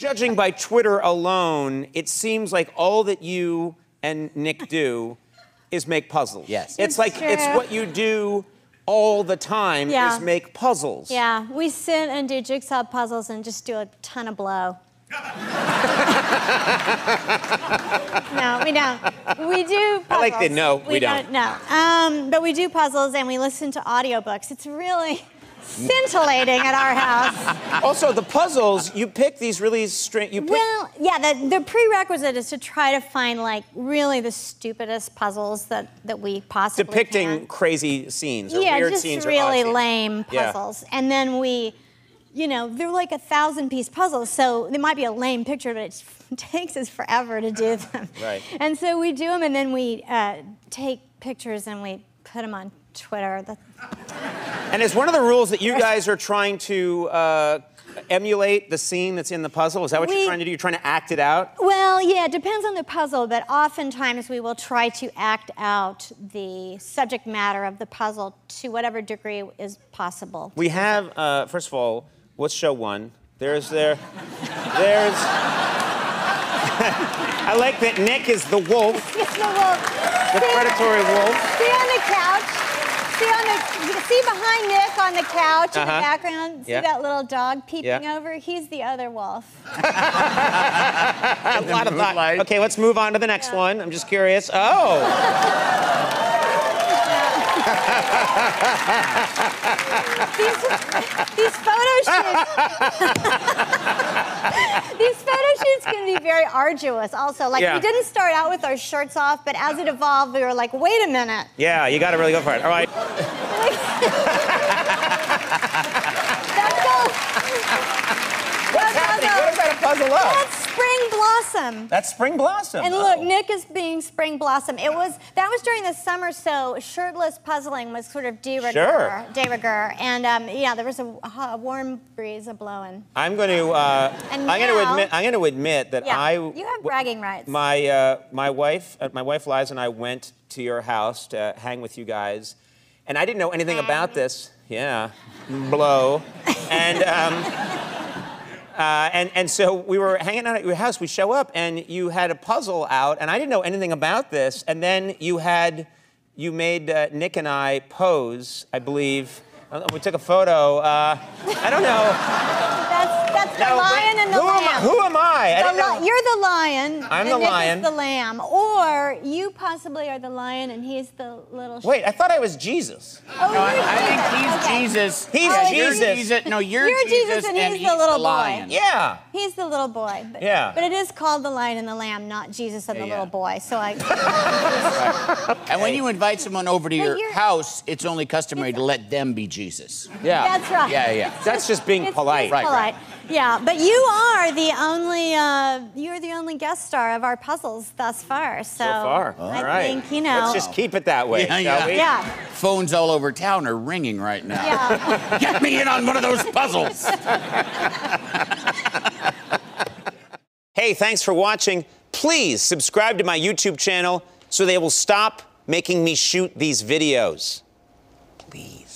Judging by Twitter alone, it seems like all that you and Nick do is make puzzles. Yes. It's like it's what you do all the time Yeah. is make puzzles. Yeah, we sit and do jigsaw puzzles and just do a ton of blow. no, we don't. We do puzzles. I like the no, we don't. No, um, but we do puzzles and we listen to audiobooks. It's really scintillating at our house. Also, the puzzles, you pick these really strange. You pick, Well, yeah, the, the prerequisite is to try to find like really the stupidest puzzles that, that we possibly depicting can. crazy scenes or yeah, weird just scenes or really odd scenes. lame Yeah. puzzles. And then we, you know, they're like a thousand piece puzzles, so there might be a lame picture, but it takes us forever to do them. Right. And so we do them, and then we uh, take pictures and we put them on Twitter. And is one of the rules that you guys are trying to uh, emulate the scene that's in the puzzle? Is that what you're trying to do? You're trying to act it out? Well, yeah, it depends on the puzzle, but oftentimes we will try to act out the subject matter of the puzzle to whatever degree is possible. We have, uh, first of all, let's show one. There's there, there's. I like that Nick is the wolf, It's the wolf. the predatory wolf. See on the couch. See on the. You see behind Nick on the couch in the Uh-huh. background. See Yeah. that little dog peeping Yeah. over? He's the other wolf. A lot of thought. moonlight. Okay, let's move on to the next one. I'm just curious. Oh, These, these photo shoots. these photo shoots can be very arduous. Also, like Yeah. we didn't start out with our shirts off, but as it evolved, we were like, wait a minute. yeah, you got to really go for it. All right. That's all. What's happening? What is that a puzzle of? That's spring blossom. That's spring blossom. And look, Oh. Nick is being spring blossom. It was that was during the summer, so shirtless puzzling was sort of de rigueur, Sure. de rigueur, and um, yeah, there was a, a warm breeze a blowing. I'm going to. Uh, And I'm going to admit. I'm going to admit that Yeah, I. you have bragging rights. My uh, my wife, uh, my wife Liza and I went to your house to hang with you guys, and I didn't know anything about this. Yeah, blow, and. Um, Uh, and, and so we were hanging out at your house. We show up, and you had a puzzle out, and I didn't know anything about this. And then you had, you made uh, Nick and I pose, I believe. Uh, We took a photo. Uh, I don't know. That's that's the No, lion and the who lamb. Am I, who am I? I The didn't li- know. You're the lion. I'm and the Nick lion. Is the lamb, or you possibly are the lion and he's the little. sh- Wait, I thought I was Jesus. Oh, No, I, you're I think he's Okay. Jesus. He's Yeah, you're Jesus. No, you're, You're Jesus and he's the little boy. lion. Yeah. He's the little boy. But, Yeah. But it is called the lion and the lamb, not Jesus and Yeah, the yeah. little boy. So I. And when you invite someone over to But your house, it's only customary to let them be Jesus. Yeah. That's right. Yeah, yeah. That's just being polite. just Right, polite. Yeah, but you are the only uh, you're the only guest star of our puzzles thus far. So, So far. I All right. think you know. Let's just keep it that way, Yeah, shall yeah. we? yeah, Phones all over town are ringing right now. yeah. Get me in on one of those puzzles. Hey, thanks for watching. Please subscribe to my YouTube channel so they will stop making me shoot these videos. Please.